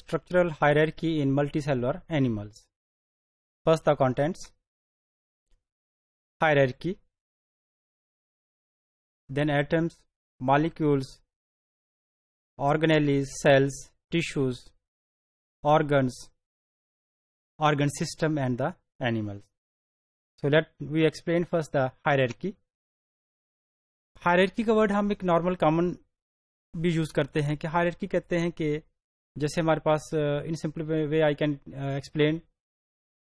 structural hierarchy in multicellular animals. First, the contents hierarchy, then atoms, molecules, organelles, cells, tissues, organs, organ system, and the animals. So let we explain first the hierarchy. Hierarchy का word हम एक normal common भी use करते हैं कि hierarchy कहते हैं कि जैसे हमारे पास in simple way I can explain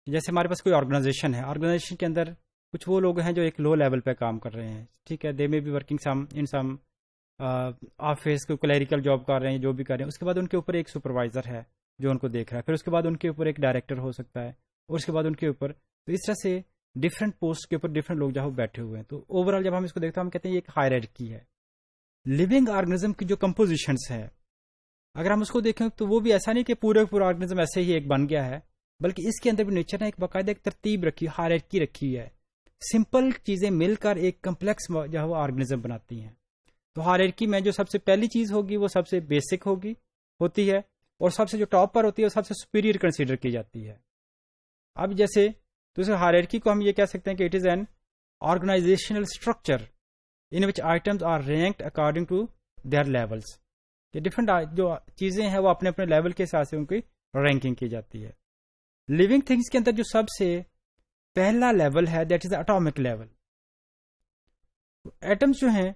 जैसे हमारे पास कोई ऑर्गेनाइजेशन है ऑर्गेनाइजेशन के अंदर कुछ वो लोग हैं जो एक लो लेवल पे काम कर रहे हैं, ठीक है? They may be working some in some office को क्लैरिकल जॉब कर रहे हैं, जो भी कर रहे हैं। उसके बाद उनके ऊपर एक सुपरवाइजर है जो उनको देख रहा है। फिर उसके बाद उनके ऊपर एक डायरेक्टर हो सकता है और उसके बाद उनके ऊपर तो इस तरह से डिफरेंट पोस्ट के ऊपर डिफरेंट लोग जहाँ बैठे हुए हैं। तो ओवरऑल जब हम इसको देखते हैं, हम कहते हैं ये एक हायरकी है। लिविंग ऑर्गेनिज्म की जो कंपोजिशन है अगर हम उसको देखें तो वो भी ऐसा नहीं कि पूरे पूरा ऑर्गेनिज्म ऐसे ही एक बन गया है, बल्कि इसके अंदर भी नेचर ने एक बाकायदा एक तरतीब रखी हायरकी रखी है। सिंपल चीज़ें मिलकर एक कम्प्लेक्स जो है वो ऑर्गेनिज्म बनाती हैं। तो हायरकी में जो सबसे पहली चीज़ होगी, वो सबसे बेसिक होगी, होती है, और सबसे जो टॉप पर होती है, वो सबसे सुपीरियर कंसिडर की जाती है। अब जैसे तो इस हायरकी को हम ये कह सकते हैं कि it is an organizational structure in which items are ranked according to their levels कि डिफरेंट जो चीज़ें हैं, वो अपने अपने लेवल के हिसाब से उनकी रैंकिंग की जाती है। लिविंग थिंग्स के अंदर जो सबसे पहला लेवल है that is atomic level atoms जो हैं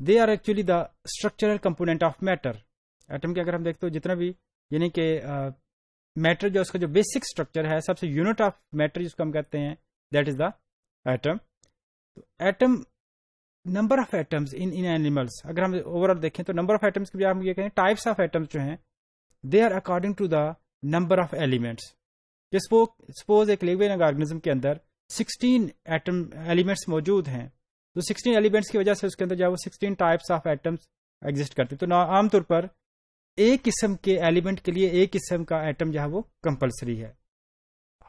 they are actually the structural component of matter atom के अगर हम देखते हो, जितना भी, यानी कि मैटर जो उसका जो बेसिक स्ट्रक्चर है, सबसे यूनिट ऑफ़ मैटर जिसको हम कहते हैं दैट इज़ द एटम तो atom number of atoms in in animals अगर हम ओवरऑल देखें तो नंबर ऑफ़ एटम्स की भी हम ये कहें टाइप्स ऑफ़ एटम्स जो हैं they are according to the number of elements suppose एक लिविंग ऑर्गेनिज्म के अंदर 16 एटम एलिमेंट्स मौजूद हैं। तो 16 एलिमेंट्स की वजह से उसके अंदर जो वो 16 टाइप्स ऑफ़ एटम्स एग्जिस्ट करते तो आमतौर पर एक किस्म के एलिमेंट के लिए एक किस्म का एटम जो है वो कंपलसरी है।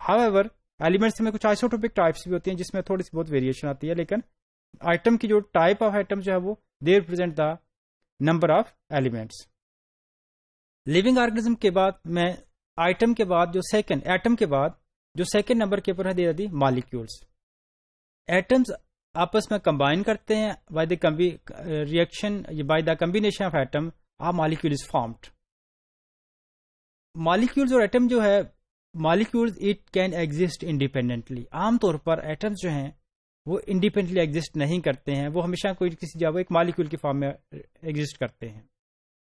हाउएवर एलिमेंट्स में कुछ आइसोटोपिक टाइप्स भी होती हैं जिसमें थोड़ी सी बहुत वेरिएशन आती है, लेकिन आइटम की जो टाइप ऑफ़ आइटम जो है वो they represent the number of elements living organism के बाद मैं आइटम के बाद जो सेकंड एटम के बाद जो सेकंड नंबर के ऊपर है दे दी मालिक्यूल्स एटम्स आपस में कंबाइन करते हैं by the reaction by the combination of atom a molecule is formed molecules और एटम जो है molecules it can exist independently आमतौर पर एटम्स जो हैं वो इंडिपेंडेंटली एग्जिस्ट नहीं करते हैं, वो हमेशा कोई किसी जगह एक मालिक्यूल के फॉर्म में एग्जिस्ट करते हैं।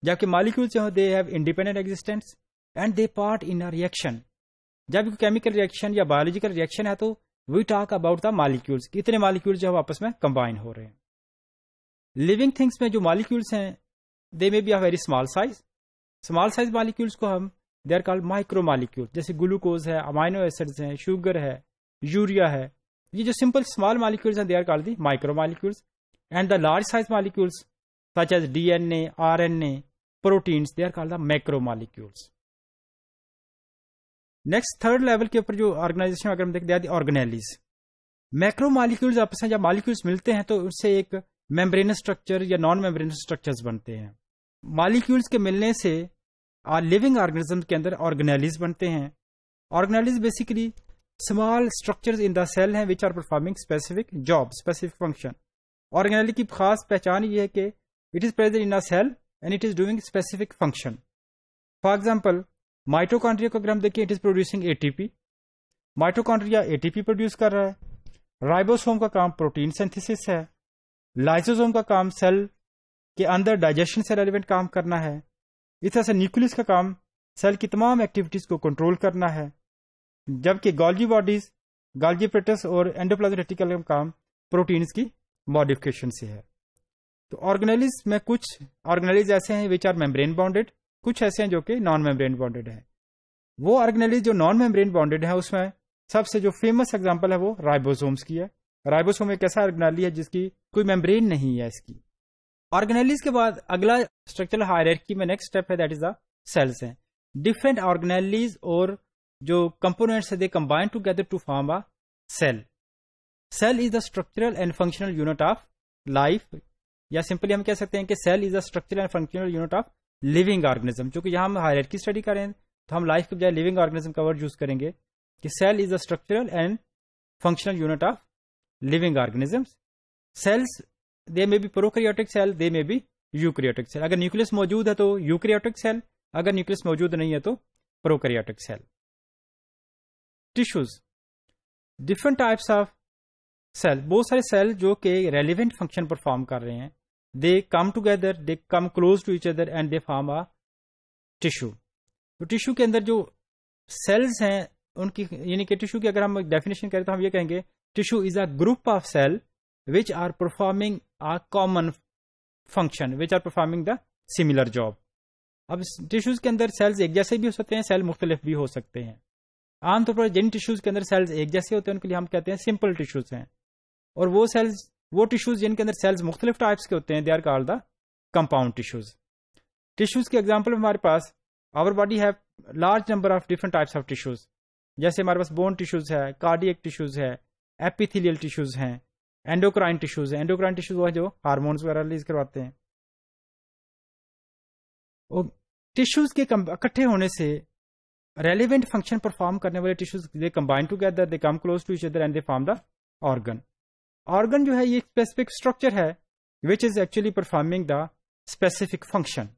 जबकि मालिक्यूल्स जो they have independent existence and they part in a reaction जब केमिकल रिएक्शन या बायोलॉजिकल रिएक्शन है तो we talk about the molecules इतने मालिक्यूल्स जो आपस में कंबाइन हो रहे हैं। लिविंग थिंग्स में जो मालिक्यूल्स हैं they may be a very small size small size molecules को हम they are called micro molecule जैसे ग्लूकोज है अमाइनो एसिड्स हैं शुगर है यूरिया है। ये जो सिंपल स्मॉल मालिक्यूल्स हैं they are called the micro molecules and the large size molecules such as DNA RNA proteins they are called the macro molecules next third level के ऊपर जो organisation अगर हम देखते ऑर्गेनेलिस मैक्रो मालिक्यूल्स आपस में जब मालिक्यूल्स मिलते हैं तो उससे एक मेम्ब्रेनस स्ट्रक्चर या नॉन मेम्ब्रेनस स्ट्रक्चर्स बनते हैं। मालिक्यूल्स के मिलने से लिविंग ऑर्गेनिज्म के अंदर ऑर्गेनेलिस बनते हैं। Organelles basically small structures in the cell हैं which are performing specific job specific function organelle की खास पहचान ये है कि it is present in a cell and it is doing specific function for example mitochondria को अगर हम देखें it is producing ATP mitochondria ATP produce कर रहा है. राइबोसोम का काम प्रोटीन सिंथेसिस है. लाइसोसोम का काम सेल के अंदर डाइजेशन से रेलिवेंट काम करना है. इस तरह से न्यूक्लियस का काम सेल की तमाम एक्टिविटीज़ को कंट्रोल करना है. जबकि गॉल्जी बॉडीज, गॉल्जी प्रेटस और एंडोप्लाज्मेटिकल काम प्रोटीन्स की मॉडिफिकेशन से है। तो ऑर्गेनालिज में कुछ ऑर्गेनालिज ऐसे हैं विच आर मेम्ब्रेन बाउंडेड कुछ ऐसे हैं जो कि नॉन मेम्ब्रेन बॉन्डेड है। वो ऑर्गेनालिज जो नॉन मेम्ब्रेन बाउंडेड है, उसमें सबसे जो फ़ेमस एग्ज़ाम्पल है वो राइबोसोम्स की है। राइबोसोम एक ऐसा ऑर्गेनाली है जिसकी कोई मेम्ब्रेन नहीं है इसकी। ऑर्गेनालीज के बाद अगला स्ट्रक्चरल हायरकी में नेक्स्ट स्टेप है दैट इज़ द सेल्स है। डिफरेंट ऑर्गेनालीज और जो कंपोनेंट्स है they combine together to form a cell cell is the structural and functional unit of life या सिंपली हम कह सकते हैं कि cell is the structural and functional unit of living organism क्योंकि यहाँ हम हायर की स्टडी करें तो हम लाइफ के बजाय लिविंग ऑर्गेनिज्म का वर्ड यूज़ करेंगे कि cell is a structural and functional unit of living organism cells they may be prokaryotic cell they may be eukaryotic cell अगर न्यूक्लियस मौजूद है तो यूक्रियोटिक सेल अगर न्यूक्लियस मौजूद नहीं है तो prokaryotic cell tissues different types of cell बहुत सारे सेल जो कि रेलिवेंट फ़ंक्शन परफॉर्म कर रहे हैं. They come together they come close to each other and they form a tissue तो टिश्यू के अंदर जो सेल्स हैं, उनकी, यानी कि टिश्यू की अगर हम डेफिनेशन करें तो हम ये कहेंगे tissue is a group of cell which are performing a common function which are performing the similar job अब टिश्यूज के अंदर सेल्स एक जैसे भी हो सकते हैं सेल मुख्तलिफ़ भी हो सकते हैं. आमतौर पर जिन टिश्यूज के अंदर सेल्स एक जैसे होते हैं, उनके लिए हम कहते हैं सिंपल टिश्यूज हैं। और वो सेल्स वो टिश्यूज जिनके अंदर सेल्स मुख्तलिफ़ टाइप्स के होते हैं they are called the compound tissues tissues के एग्ज़ाम्पल हमारे पास our body have large number of different types of tissues जैसे हमारे पास बोन टिश्यूज है कार्डियक टिश्यूज है एपिथिलियल टिश्यूज हैं एंडोक्राइन टिश्यूज है। एंडोक्राइन टिश्यूज वो है जो हार्मोन्स वगैरह रिलीज़ करवाते हैं। टिश्यूज के इकट्ठे होने से रेलिवेंट फ़ंक्शन परफॉर्म करने वाले tissues they combine together they come close to each and they form the organ organ जो है, ये स्पेसिफिक स्ट्रक्चर है which is actually performing the specific function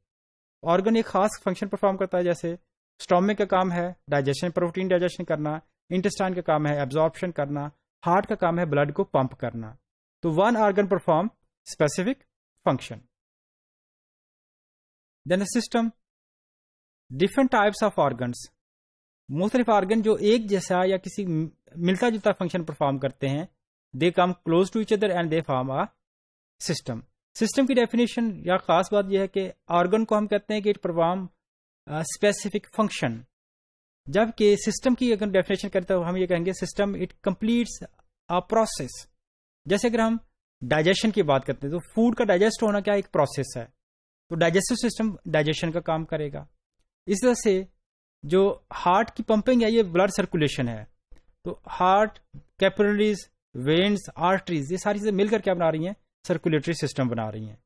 organ एक खास फ़ंक्शन परफॉर्म करता है, जैसे स्टोमिक का काम है डाइजेशन प्रोटीन डाइजेशन करना इंटेस्टाइन का काम है एब्जॉर्प्शन करना हार्ट का काम है ब्लड को पंप करना. तो one organ perform specific function then system different types of organs मुख्तलिफ़ आर्गन जो एक जैसा या किसी मिलता जुलता फ़ंक्शन परफॉर्म करते हैं they come close to each other and they form a system system की डेफिनेशन या खास बात यह है कि ऑर्गन को हम कहते हैं कि इट परफॉर्म स्पेसिफिक फ़ंक्शन जबकि सिस्टम की अगर डेफिनेशन करते तो हम ये कहेंगे system it completes a process जैसे अगर हम डाइजेशन की बात करते हैं तो फ़ूड का डाइजेस्ट होना क्या एक प्रोसेस है? तो डाइजेस्टिव सिस्टम डाइजेशन का काम करेगा। इस तरह से जो हार्ट की पंपिंग है, ये ब्लड सर्कुलेशन है। तो हार्ट कैपिलरीज वेन्स आर्टरीज ये सारी चीज़ें मिलकर क्या बना रही हैं? सर्कुलेटरी सिस्टम बना रही हैं।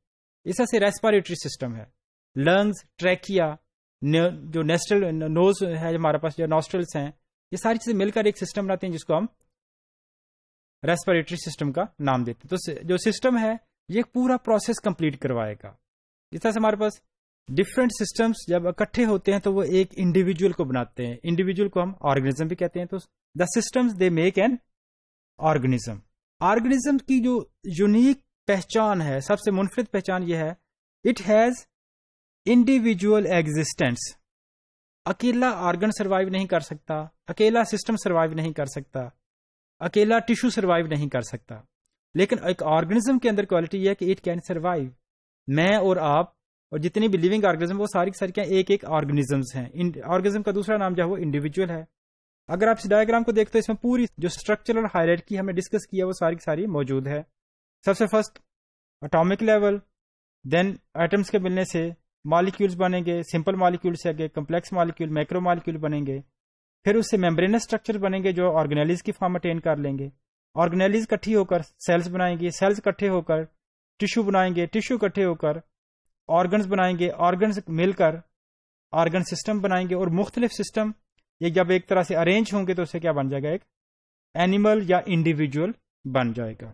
इस से रेस्पिरेटरी सिस्टम है। लंग्स ट्रैकिया जो नेस्टल नोज़ है हमारे पास जो नॉस्ट्रल्स हैं, ये सारी चीज़ें मिलकर एक सिस्टम बनाते हैं, जिसको हम रेस्पिरेटरी सिस्टम का नाम देते हैं। तो जो सिस्टम है, ये पूरा प्रोसेस कंप्लीट करवाएगा। इस तरह से हमारे पास डिफरेंट सिस्टम्स जब इकट्ठे होते हैं तो वो एक इंडिविजुअल को बनाते हैं। इंडिविजुअल को हम ऑर्गेनिज्म भी कहते हैं। तो the systems they make an organism organism की जो यूनिक पहचान है, सबसे मुनफरद पहचान यह है इट हैज़ इंडिविजुअल एग्जिस्टेंस अकेला ऑर्गन सर्वाइव नहीं कर सकता, अकेला सिस्टम सर्वाइव नहीं कर सकता, अकेला टिश्यू सर्वाइव नहीं कर सकता। लेकिन एक ऑर्गेनिज्म के अंदर क्वालिटी यह है कि इट कैन सर्वाइव मैं और आप और जितनी भी लिविंग ऑर्गेनिज्म वो सारी सारी क्या एक एक ऑर्गेनिजम्स हैं ऑर्गेनिज्म का दूसरा नाम जो है? वो इंडिविजुअल है। अगर आप इस डायग्राम को देखते हो, इसमें पूरी जो स्ट्रक्चरल हायरार्की हमें डिस्कस किया, वो सारी सारी मौजूद है। सबसे first atomic level then atoms के मिलने से मॉलिक्यूल्स बनेंगे सिंपल मॉलिक्यूल से आगे कम्प्लेक्स मॉलिक्यूल माइक्रो मॉलिक्यूल बनेंगे। फिर उससे मेम्ब्रेनस स्ट्रक्चर बनेंगे, जो ऑर्गेनालिज की फॉर्म अटेन कर लेंगे। ऑर्गेनालिज इकट्ठी होकर सेल्स बनाएँगे। सेल्स इकट्ठे होकर टिश्यू बनाएँगे। टिश्यू इकट्ठे होकर ऑर्गन्स बनाएँगे ऑर्गन्स मिलकर ऑर्गन सिस्टम बनाएँगे और मुख्तलिफ़ सिस्टम ये जब एक तरह से अरेंज होंगे तो उससे क्या बन जाएगा? एक एनिमल या इंडिविजुअल बन जाएगा।